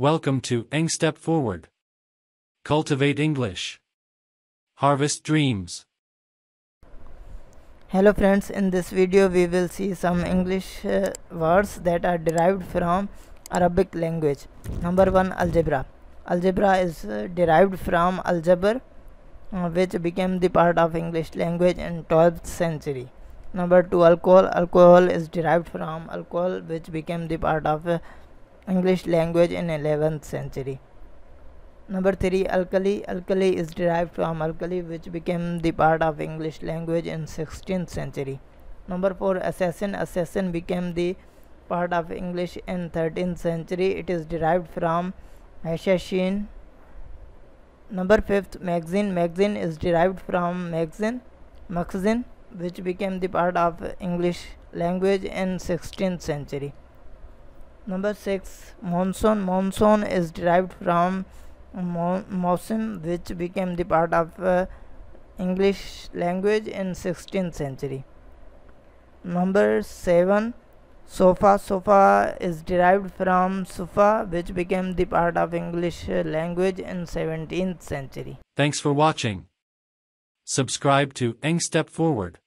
Welcome to EngStep Forward. Cultivate English. Harvest Dreams. Hello friends, in this video we will see some English uh, words that are derived from Arabic language. Number 1 algebra. Algebra is uh, derived from Aljabr uh, which became the part of English language in 12th century. Number 2 alcohol. Alcohol is derived from Alkuhl which became the part of uh, English language in 11th century. Number 3 alkali. Alkali is derived from Alqali which became the part of English language in 16th century. Number 4 assassin. Assassin became the part of English in 13th century. It is derived from Hashshashin. Number 5 magazine. Magazine is derived from Makhzin. Magazine which became the part of English language in 16th century. Number 6 monsoon. Monsoon is derived from Mausim which became the part of uh, English language in 16th century. Number 7 Sofa. Sofa is derived from Suffah which became the part of English language in 17th century. Thanks for watching. Subscribe to EngStep Forward.